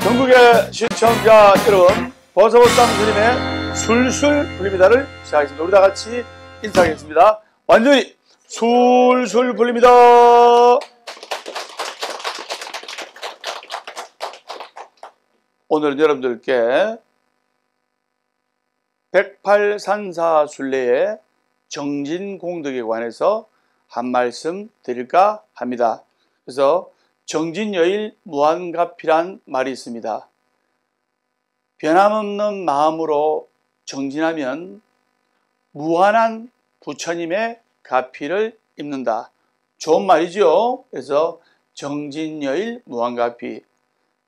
전국의 시청자 여러분, 버서버쌈 스님의 술술 불립니다를 시작하겠습니다. 우리 다 같이 인사하겠습니다. 완전히 술술 불립니다. 오늘은 여러분들께 108산사 순례의 정진공덕에 관해서 한 말씀 드릴까 합니다. 그래서 정진여일 무한가피란 말이 있습니다. 변함없는 마음으로 정진하면 무한한 부처님의 가피를 입는다. 좋은 말이죠. 그래서 정진여일 무한가피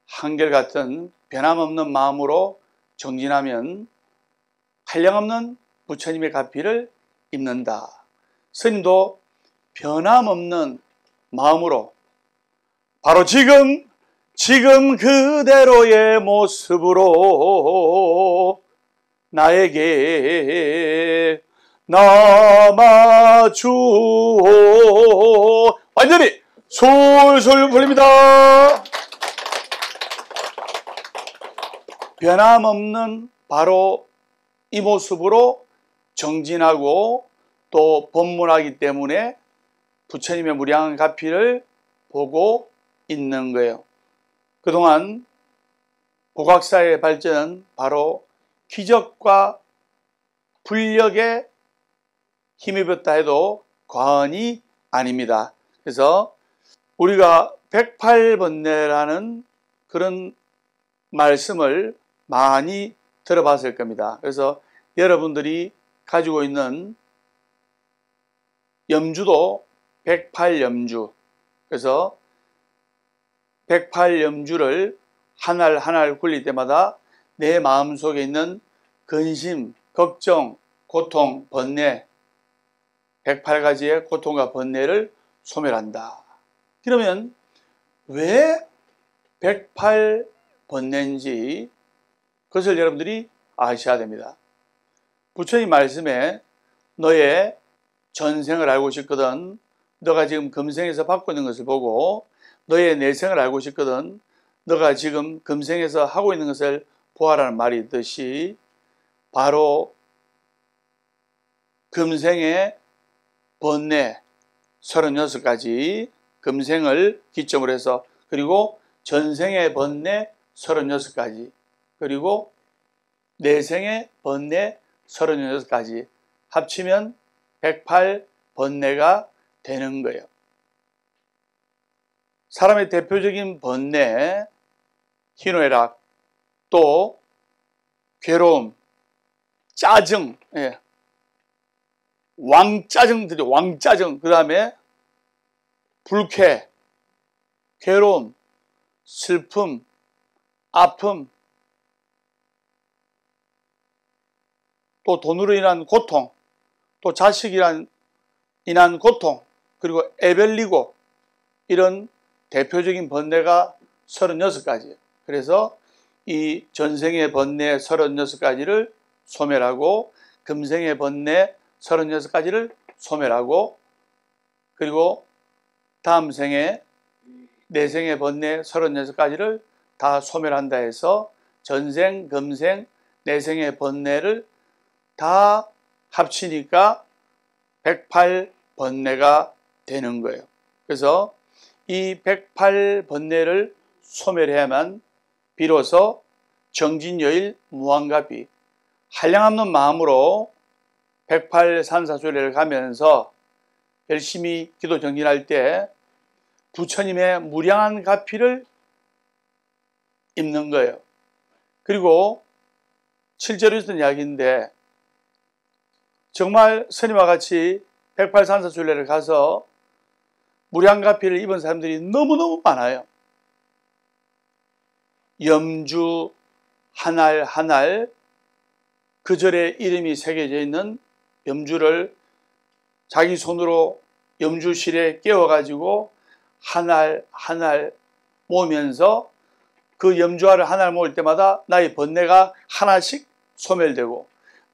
한결같은 변함없는 마음으로 정진하면 한량없는 부처님의 가피를 입는다. 스님도 변함없는 마음으로 바로 지금 지금 그대로의 모습으로 나에게 남아주오 완전히 솔솔 불립니다 변함없는 바로 이 모습으로 정진하고 또 법문하기 때문에 부처님의 무량한 가피를 보고 있는 거예요. 그동안 고각사의 발전은 바로 기적과 불력에 힘입었다 해도 과언이 아닙니다. 그래서 우리가 108번뇌라는 그런 말씀을 많이 들어봤을 겁니다. 그래서 여러분들이 가지고 있는 염주도 108염주. 그래서 108염주를 하나를 하나를 굴릴 때마다 내 마음속에 있는 근심, 걱정, 고통, 번뇌 108가지의 고통과 번뇌를 소멸한다. 그러면 왜 108번뇌인지 그것을 여러분들이 아셔야 됩니다. 부처님 말씀에 너의 전생을 알고 싶거든 너가 지금 금생에서 받고 있는 것을 보고 너의 내생을 알고 싶거든 너가 지금 금생에서 하고 있는 것을 보아라는 말이 있듯이 바로 금생의 번뇌 36가지 금생을 기점으로 해서 그리고 전생의 번뇌 36가지 그리고 내생의 번뇌 36가지 합치면 108 번뇌가 되는 거예요. 사람의 대표적인 번뇌, 희노애락, 또 괴로움, 짜증, 예. 왕짜증들이 왕짜증, 그 다음에 불쾌, 괴로움, 슬픔, 아픔, 또 돈으로 인한 고통, 또 자식이란 인한 고통, 그리고 애별리고 이런 대표적인 번뇌가 36가지예요. 그래서 이 전생의 번뇌 36가지를 소멸하고 금생의 번뇌 36가지를 소멸하고 그리고 다음 생에 내생의 번뇌 36가지를 다 소멸한다 해서 전생, 금생, 내생의 번뇌를 다 합치니까 108번뇌가 되는 거예요. 그래서 이 108번뇌를 소멸해야만 비로소 정진여일 무한가비 한량없는 마음으로 108산사조례를 가면서 열심히 기도 정진할 때 부처님의 무량한 가피를 입는 거예요. 그리고 실제로 있었던 이야기인데 정말 스님과 같이 108산사순례를 가서 무량가피를 입은 사람들이 너무너무 많아요. 염주 한 알 한 알 그 절에 이름이 새겨져 있는 염주를 자기 손으로 염주실에 깨워가지고 한 알 한 알 모으면서 그 염주화를 하나를 모을 때마다 나의 번뇌가 하나씩 소멸되고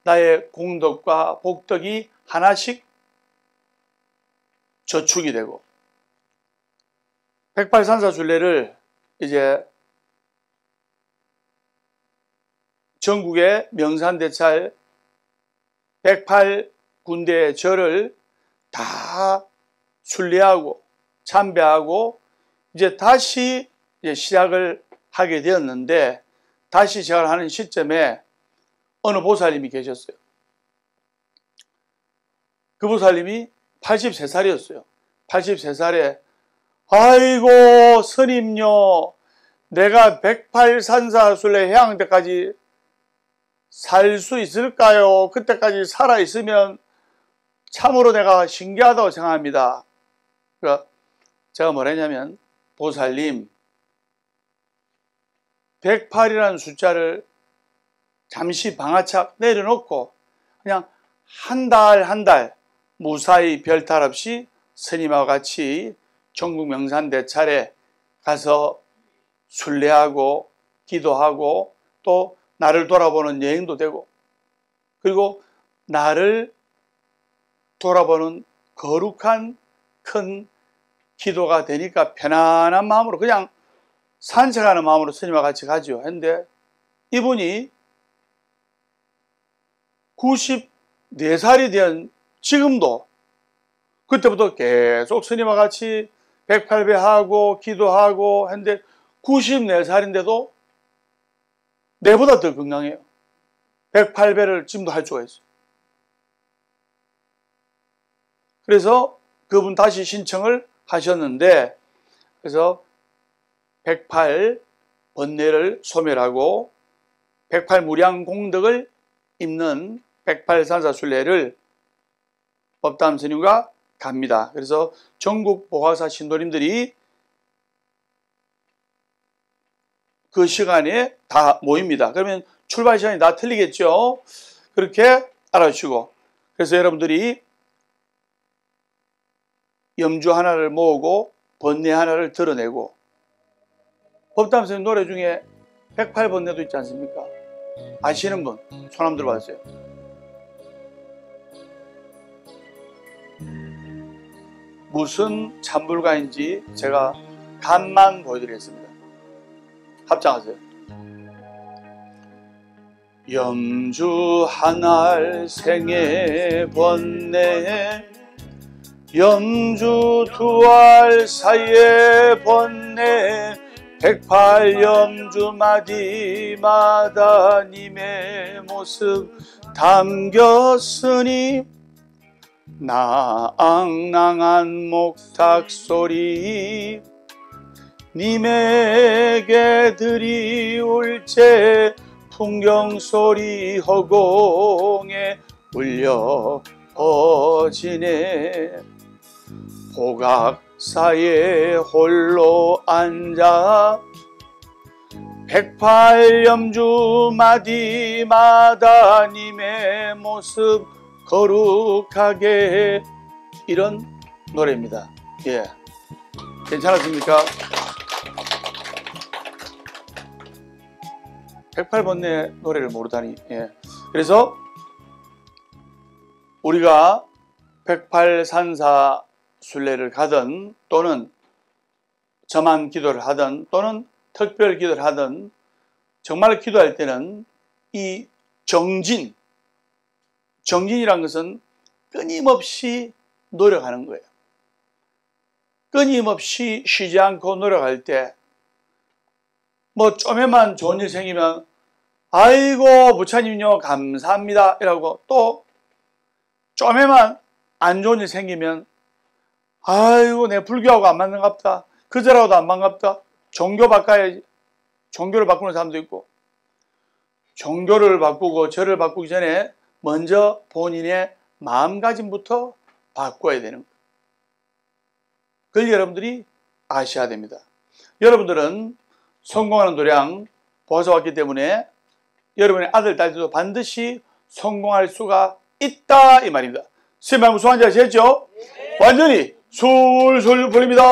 나의 공덕과 복덕이 하나씩 저축이 되고 백팔산사 순례를 이제 전국의 명산대찰 108군데의 절을 다 순례하고 참배하고 이제 다시 이제 시작을 하게 되었는데 다시 시작을 하는 시점에 어느 보살님이 계셨어요. 그 보살님이 83살이었어요. 83살에 아이고 스님요 내가 108산사순례 해양대까지 살 수 있을까요? 그때까지 살아있으면 참으로 내가 신기하다고 생각합니다. 그러니까 제가 뭐라 했냐면 보살님 108이라는 숫자를 잠시 방아착 내려놓고 그냥 한 달 한 달 무사히 별탈 없이 스님하고 같이 전국 명산대 차례 가서 순례하고 기도하고 또 나를 돌아보는 여행도 되고 그리고 나를 돌아보는 거룩한 큰 기도가 되니까 편안한 마음으로 그냥 산책하는 마음으로 스님과 같이 가죠. 했는데 이분이 94살이 된 지금도 그때부터 계속 스님과 같이 108배 하고 기도하고 했는데 94살인데도 내보다 더 건강해요. 108배를 지금도 할 수가 있어요. 그래서 그분 다시 신청을 하셨는데 그래서 108 번뇌를 소멸하고 108 무량 공덕을 입는 108 산사 순례를 법담 스님과 갑니다. 그래서 전국 보화사 신도님들이 그 시간에 다 모입니다. 그러면 출발 시간이 다 틀리겠죠? 그렇게 알아주시고 그래서 여러분들이 염주 하나를 모으고 번뇌 하나를 드러내고 법담 선생 노래 중에 108번뇌도 있지 않습니까? 아시는 분? 손 한번 들어봐주세요. 무슨 참불가인지 제가 간만 보여드리겠습니다. 합장하세요. 염주 한알 생애 번뇌 염주 두 알 사이에 번뇌 백팔 염주 마디마다 님의 모습 담겼으니 낭낭한 목탁 소리 님에게 드리울 제 풍경 소리 허공에 울려 퍼지네. 호각사에 홀로 앉아 백팔염주 마디마다 님의 모습 거룩하게 이런 노래입니다. 예. 괜찮았습니까? 108번의 노래를 모르다니. 예. 그래서 우리가 108산사 순례를 가든 또는 저만 기도를 하든 또는 특별 기도를 하든 정말 기도할 때는 이 정진, 정진이란 것은 끊임없이 노력하는 거예요. 끊임없이 쉬지 않고 노력할 때, 뭐, 좀에만 좋은 일 생기면, 아이고, 부처님요, 감사합니다. 이라고 또, 좀에만 안 좋은 일 생기면, 아이고, 내 불교하고 안 맞는갑다. 그저라고도 안 반갑다. 종교 바꿔야지. 종교를 바꾸는 사람도 있고, 종교를 바꾸고 절을 바꾸기 전에 먼저 본인의 마음가짐부터 바꿔야 되는 거예요. 그걸 여러분들이 아셔야 됩니다. 여러분들은 성공하는 도량 보아서왔기 때문에 여러분의 아들, 딸들도 반드시 성공할 수가 있다 이 말입니다. 세명 수환자 아시죠? 네. 완전히 술술 풀립니다.